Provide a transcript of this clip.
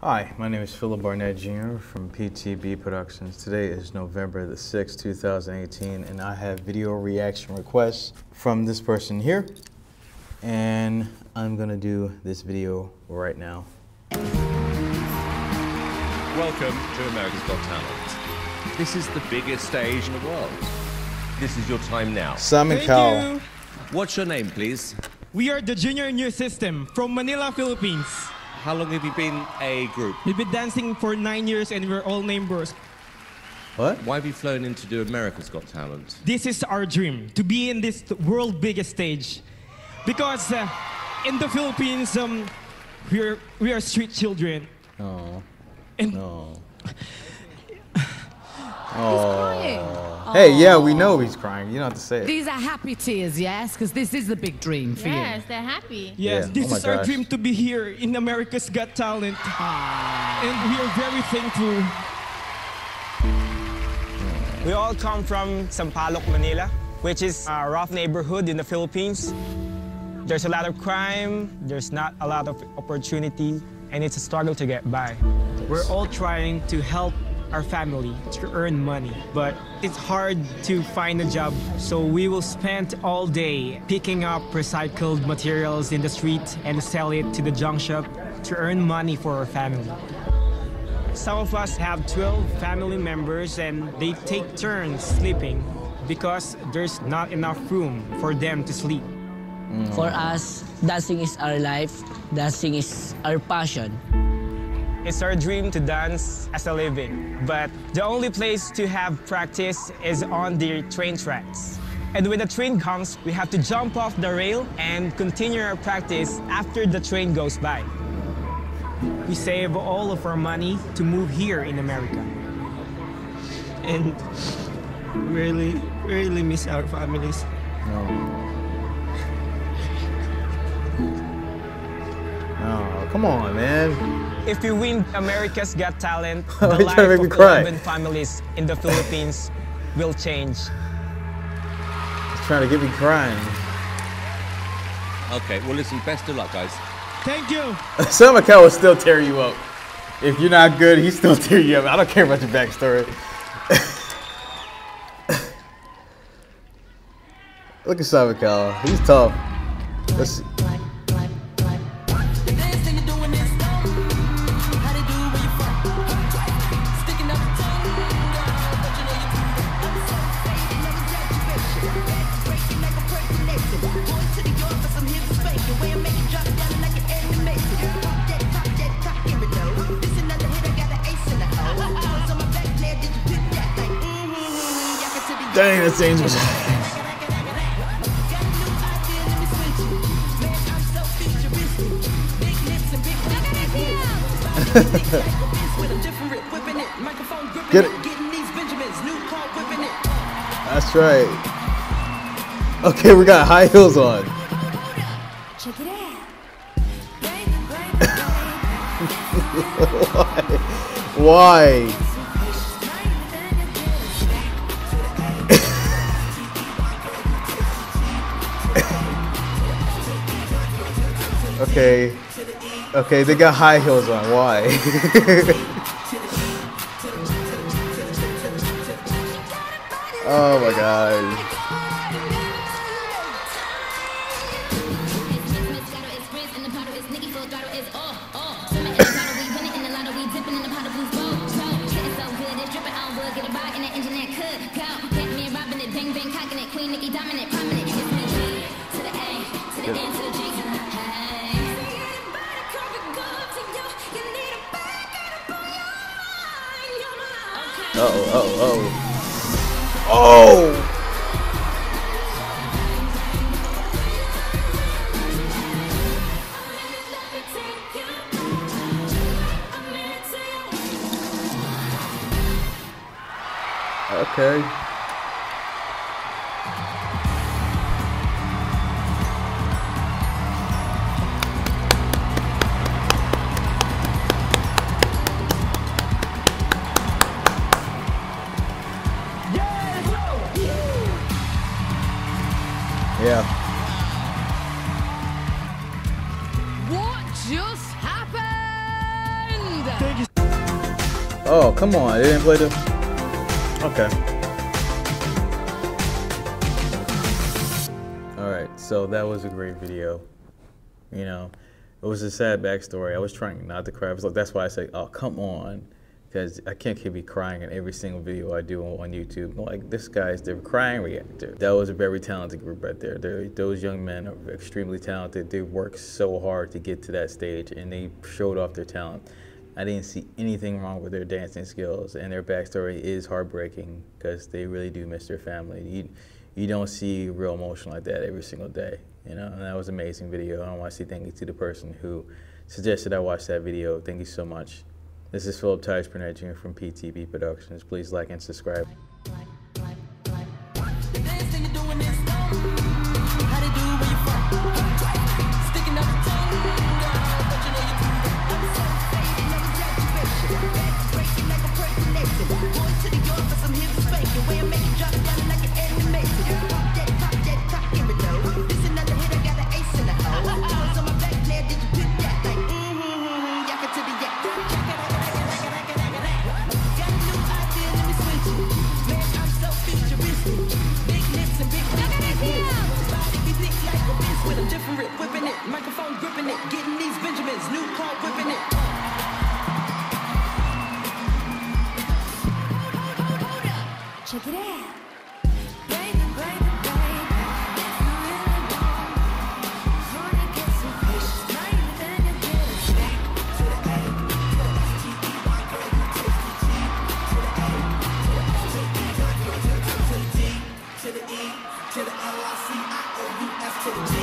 Hi, my name is Philip Barnett Jr. from PTB Productions. Today is November the 6th, 2018, and I have video reaction requests from this person here. And I'm gonna do this video right now. Welcome to America's Got Talent. This is the biggest stage in the world. This is your time now. Simon Thank Cowell. you. What's your name, please? We are the Junior New System from Manila, Philippines. How long have you been a group? We've been dancing for nine years and we're all members. What? Why have you flown in to do America's Got Talent? This is our dream to be in this world biggest stage. Because uh, in the Philippines, um, we're, we are street children. Oh, And no. crying. Hey, yeah, we oh. know he's crying. You don't have to say it. These are happy tears, yes? Because this is the big dream for Yes, they're happy. yes, Yeah. this Oh my is our dream to be here in America's Got Talent. Ah. And we are very thankful. We all come from Sampaloc, Manila, which is a rough neighborhood in the Philippines. There's a lot of crime, there's not a lot of opportunity, and it's a struggle to get by. We're all trying to help our family to earn money, but it's hard to find a job, so we will spend all day picking up recycled materials in the street and sell it to the junk shop to earn money for our family. Some of us have 12 family members and they take turns sleeping because there's not enough room for them to sleep. For us, dancing is our life. Dancing is our passion. It's our dream to dance as a living, but the only place to have practice is on the train tracks. And when the train comes, we have to jump off the rail and continue our practice after the train goes by. We save all of our money to move here in America. And really, really miss our families. Oh, come on, man. If you win America's Got Talent, the are life of make me cry? 11 families in the Philippines will change. He's trying to get me crying. Okay, well, listen, best of luck, guys. Thank you. Simon Cowell will still tear you up. If you're not good, he still tear you up. I don't care about your backstory. Look at Simon Cowell. He's tough. Let's see. Dang, that's dangerous. Get it. That's right. Okay, we got high heels on. Check it out. Why? Okay. Okay, they got high heels on. Why? oh my god. Uh oh, uh oh, uh oh. Oh! Okay. Yeah. What just happened? Thank you. Oh, come on. They didn't play the. Okay. All right. So that was a great video. You know, it was a sad backstory. I was trying not to cry. I was like, that's why I say, oh, come on. Because I can't keep me crying in every single video I do on YouTube. Like, this guy's the crying reactor. That was a very talented group right there. They're, those young men are extremely talented. They worked so hard to get to that stage, and they showed off their talent. I didn't see anything wrong with their dancing skills, and their backstory is heartbreaking because they really do miss their family. You, you don't see real emotion like that every single day, you know. And that was an amazing video. I want to say thank you to the person who suggested I watch that video. Thank you so much. This is Philip Tyers from PTB Productions. Please like and subscribe. to the